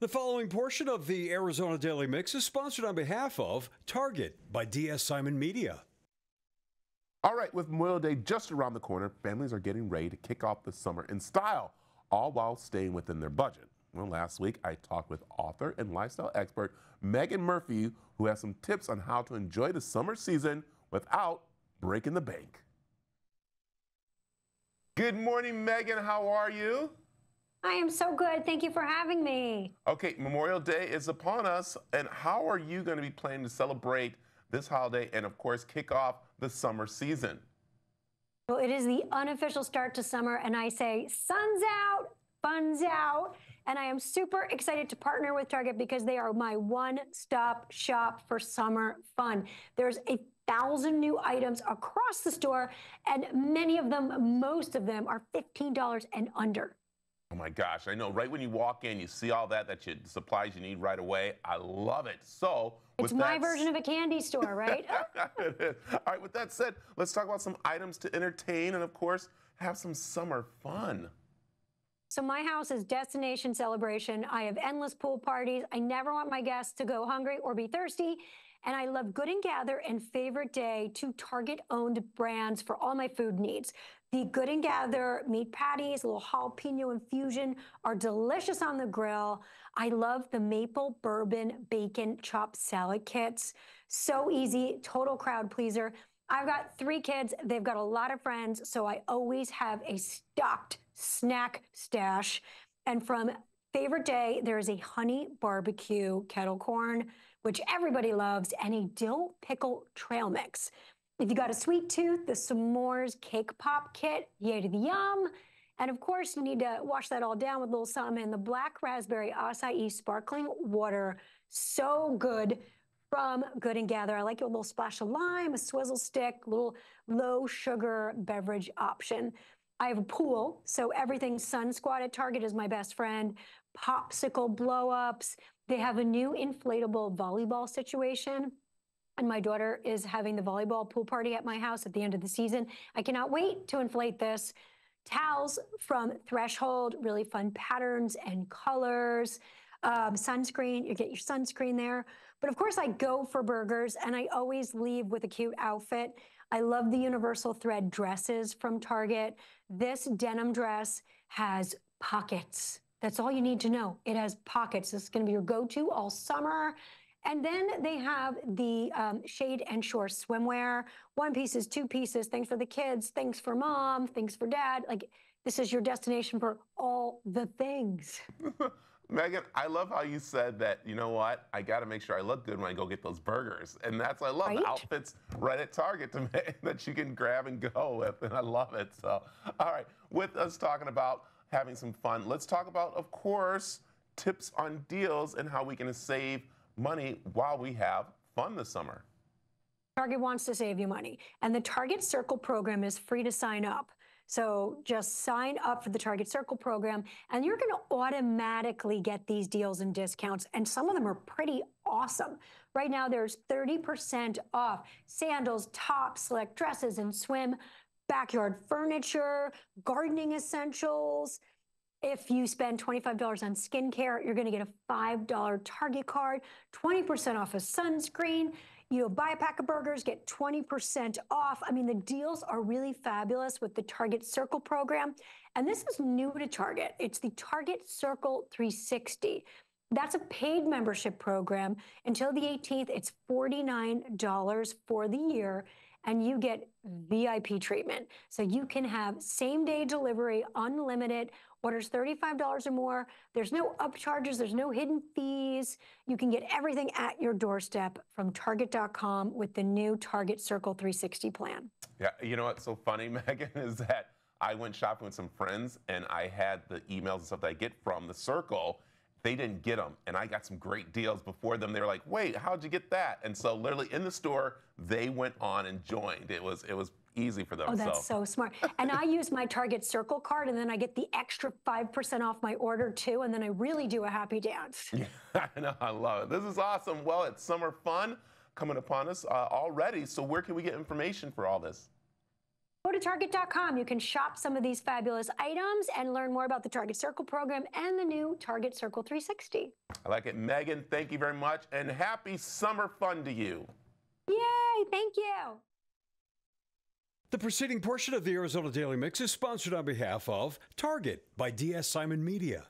The following portion of the Arizona Daily Mix is sponsored on behalf of Target by DS Simon Media. All right, with Memorial Day just around the corner, families are getting ready to kick off the summer in style, all while staying within their budget. Well, last week I talked with author and lifestyle expert Meagan Murphy, who has some tips on how to enjoy the summer season without breaking the bank. Good morning, Meagan. How are you? I am so good. Thank you for having me. Okay, Memorial Day is upon us, and how are you going to be planning to celebrate this holiday and, of course, kick off the summer season? Well, it is the unofficial start to summer, and I say sun's out, fun's out. And I am super excited to partner with Target because they are my one stop shop for summer fun. There's a thousand new items across the store, and many of them, most of them, are $15 and under. Oh my gosh, I know. Right when you walk in, you see all that that you supplies you need right away. I love it. So it's my version of a candy store, right? All right. With that said, let's talk about some items to entertain and, of course, have some summer fun. So my house is destination celebration. I have endless pool parties. I never want my guests to go hungry or be thirsty. And I love Good and Gather and Favorite Day, two Target owned brands for all my food needs. The Good and Gather meat patties, little jalapeno infusion are delicious on the grill. I love the maple bourbon bacon chopped salad kits. So easy, total crowd pleaser. I've got three kids. They've got a lot of friends, so I always have a stocked snack stash. And from favorite day, there is a honey barbecue kettle corn which everybody loves, and a dill pickle trail mix. If you got a sweet tooth, the s'mores cake pop kit, yay to the yum. And of course, you need to wash that all down with a little something in the black raspberry acai sparkling water. So good from Good and Gather. I like a little splash of lime, a swizzle stick, little low sugar beverage option. I have a pool, so everything Sun Squad at Target is my best friend. Popsicle blow ups, they have a new inflatable volleyball situation. And my daughter is having the volleyball pool party at my house at the end of the season. I cannot wait to inflate this. Towels from Threshold, really fun patterns and colors. Um, sunscreen, you get your sunscreen there. But of course, I go for burgers and I always leave with a cute outfit. I love the universal thread dresses from Target. This denim dress has pockets. That's all you need to know. It has pockets. This is going to be your go-to all summer. And then they have the um, Shade and Shore swimwear. One pieces, two pieces, things for the kids, things for mom, things for dad. Like this is your destination for all the things. Meagan, I love how you said that, you know what, I got to make sure I look good when I go get those burgers. And that's, I love right? outfits right at Target to make, that you can grab and go with. And I love it. So, all right, with us talking about having some fun. Let's talk about, of course, tips on deals and how we can save money while we have fun this summer. Target wants to save you money, and the Target Circle program is free to sign up. So just sign up for the Target Circle program, and you're going to automatically get these deals and discounts. And some of them are pretty awesome. Right now, there's 30% off sandals, tops, select dresses, and swim backyard furniture, gardening essentials. If you spend $25 on skincare, you're going to get a $5 Target card, 20% off a sunscreen. You know, buy a pack of burgers, get 20% off. I mean, the deals are really fabulous with the Target Circle program. And this is new to Target. It's the Target Circle 360. That's a paid membership program. Until the 18th, it's $49 for the year and you get VIP treatment. So you can have same day delivery, unlimited, orders $35 or more. There's no upcharges, there's no hidden fees. You can get everything at your doorstep from Target.com with the new Target Circle 360 plan. Yeah, you know what's so funny, Meagan, is that I went shopping with some friends and I had the emails and stuff that I get from the Circle they didn't get them. And I got some great deals before them. They were like, wait, how'd you get that? And so literally in the store, they went on and joined. It was it was easy for them. Oh, that's so, so smart. and I use my Target Circle card and then I get the extra 5% off my order too. And then I really do a happy dance. Yeah, I know, I love it. This is awesome. Well, it's summer fun coming upon us uh, already. So where can we get information for all this? Go to Target.com. You can shop some of these fabulous items and learn more about the Target Circle program and the new Target Circle 360. I like it. Meagan, thank you very much, and happy summer fun to you. Yay, thank you. The preceding portion of the Arizona Daily Mix is sponsored on behalf of Target by DS Simon Media.